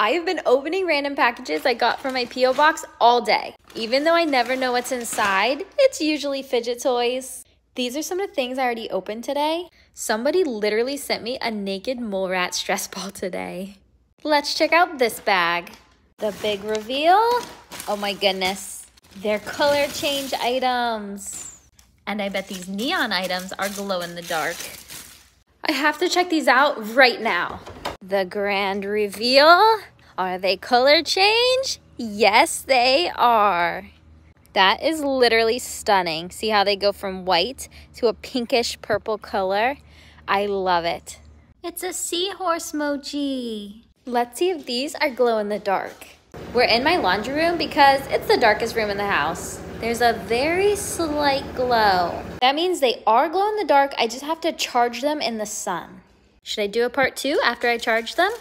I have been opening random packages I got from my P.O. box all day. Even though I never know what's inside, it's usually fidget toys. These are some of the things I already opened today. Somebody literally sent me a naked mole rat stress ball today. Let's check out this bag. The big reveal. Oh my goodness. They're color change items. And I bet these neon items are glow in the dark. I have to check these out right now. The grand reveal. Are they color change? Yes, they are. That is literally stunning. See how they go from white to a pinkish purple color? I love it. It's a seahorse mochi. Let's see if these are glow in the dark. We're in my laundry room because it's the darkest room in the house. There's a very slight glow. That means they are glow in the dark. I just have to charge them in the sun. Should I do a part two after I charge them?